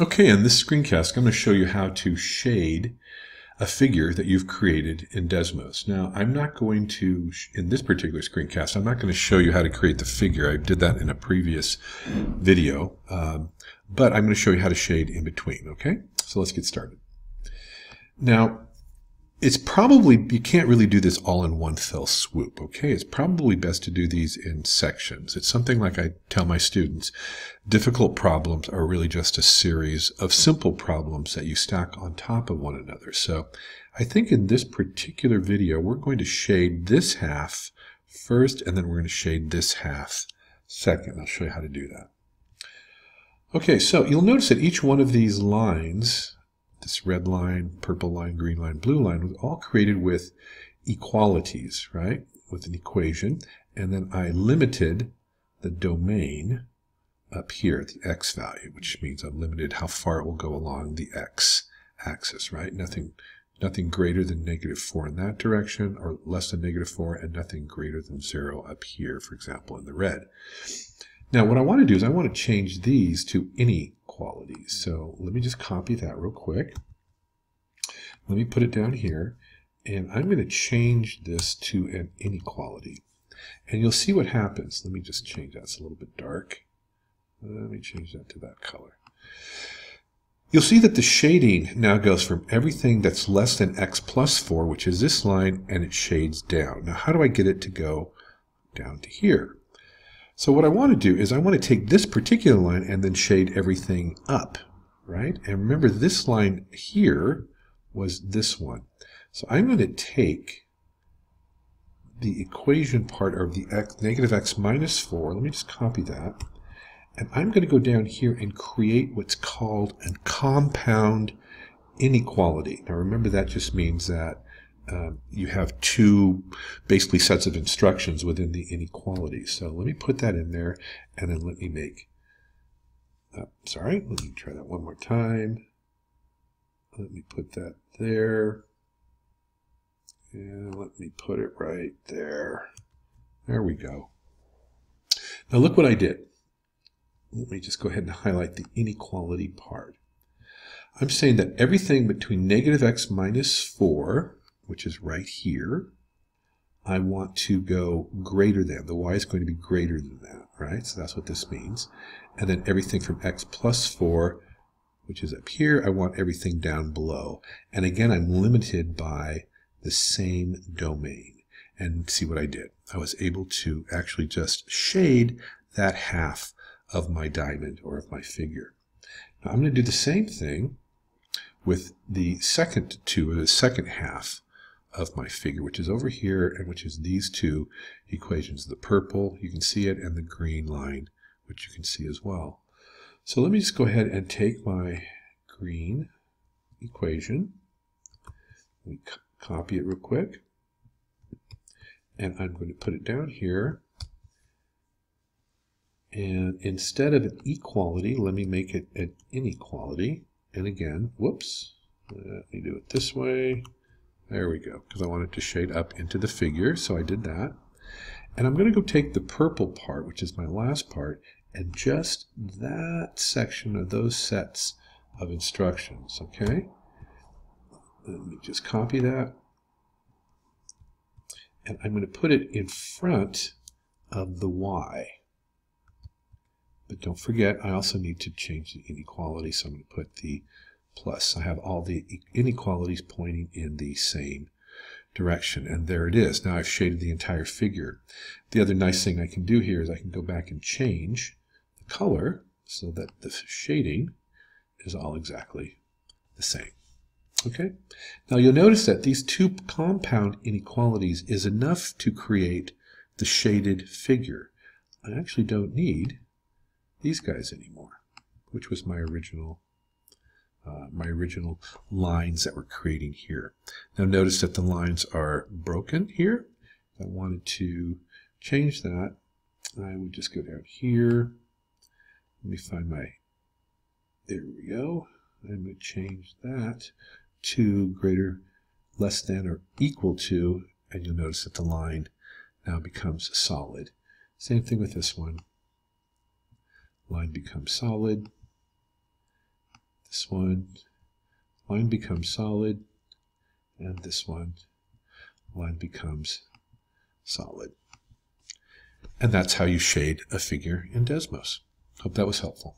Okay, in this screencast, I'm going to show you how to shade a figure that you've created in Desmos. Now, I'm not going to, in this particular screencast, I'm not going to show you how to create the figure. I did that in a previous video, um, but I'm going to show you how to shade in between, okay? So let's get started. Now, it's probably, you can't really do this all in one fell swoop, okay? It's probably best to do these in sections. It's something like I tell my students, difficult problems are really just a series of simple problems that you stack on top of one another. So I think in this particular video, we're going to shade this half first, and then we're going to shade this half second. I'll show you how to do that. Okay, so you'll notice that each one of these lines this red line, purple line, green line, blue line was all created with equalities, right? With an equation. And then I limited the domain up here the x value, which means I've limited how far it will go along the x axis, right? Nothing, nothing greater than negative 4 in that direction, or less than negative 4, and nothing greater than 0 up here, for example, in the red. Now, what I want to do is I want to change these to inequalities. So let me just copy that real quick. Let me put it down here, and I'm going to change this to an inequality. And you'll see what happens. Let me just change that. It's a little bit dark. Let me change that to that color. You'll see that the shading now goes from everything that's less than x plus 4, which is this line, and it shades down. Now, how do I get it to go down to here? So what I want to do is I want to take this particular line and then shade everything up, right? And remember this line here was this one. So I'm going to take the equation part of the x, negative x minus 4. Let me just copy that. And I'm going to go down here and create what's called a compound inequality. Now remember that just means that um, you have two basically sets of instructions within the inequality. So let me put that in there and then let me make, uh, sorry, let me try that one more time. Let me put that there. And let me put it right there. There we go. Now look what I did. Let me just go ahead and highlight the inequality part. I'm saying that everything between negative x minus 4 which is right here, I want to go greater than. The y is going to be greater than that, right? So that's what this means. And then everything from x plus 4, which is up here, I want everything down below. And again, I'm limited by the same domain. And see what I did. I was able to actually just shade that half of my diamond or of my figure. Now I'm going to do the same thing with the second two, or the second half of my figure, which is over here and which is these two equations. The purple, you can see it, and the green line, which you can see as well. So let me just go ahead and take my green equation. Let me copy it real quick. And I'm going to put it down here. And instead of an equality, let me make it an inequality. And again, whoops, let me do it this way. There we go, because I wanted to shade up into the figure, so I did that. And I'm going to go take the purple part, which is my last part, and just that section of those sets of instructions, okay? Let me just copy that. And I'm going to put it in front of the y. But don't forget, I also need to change the inequality, so I'm going to put the plus. I have all the inequalities pointing in the same direction. And there it is. Now I've shaded the entire figure. The other nice thing I can do here is I can go back and change the color so that the shading is all exactly the same. Okay. Now you'll notice that these two compound inequalities is enough to create the shaded figure. I actually don't need these guys anymore, which was my original uh, my original lines that we're creating here. Now notice that the lines are broken here. If I wanted to change that, I would just go down here. Let me find my, there we go. I'm going to change that to greater, less than, or equal to, and you'll notice that the line now becomes solid. Same thing with this one. Line becomes solid This one, line becomes solid, and this one, line becomes solid. And that's how you shade a figure in Desmos. Hope that was helpful.